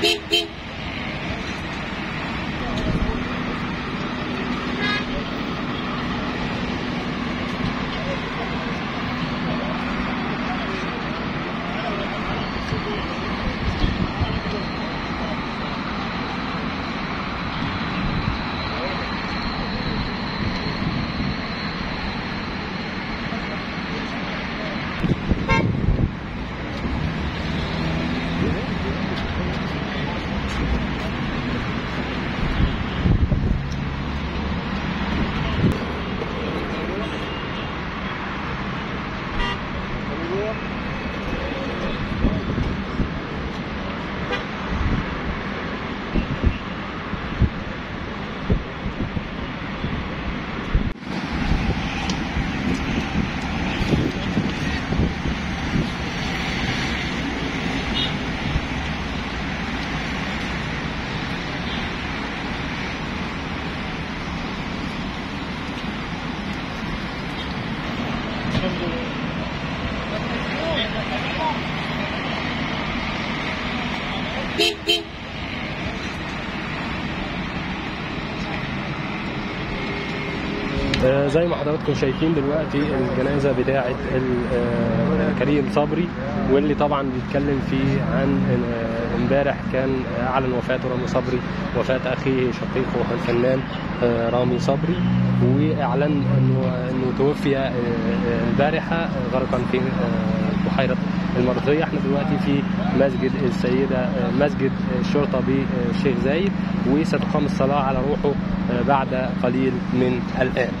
beep, beep. زي ما حضراتكم شايفين دلوقتي الجنازة بتاعة ال- آه، كريم صبري واللي طبعا بيتكلم فيه عن آه، امبارح كان اعلن وفاة رامي صبري وفاة اخيه شقيقه الفنان آه، رامي صبري واعلن انه انه توفي آه، آه، البارحة غرقا في آه، بحيرة المرضية. إحنا دلوقتي في مسجد السيدة آه، مسجد الشرطة بالشيخ زايد وستقام الصلاة على روحه آه، بعد قليل من الآن.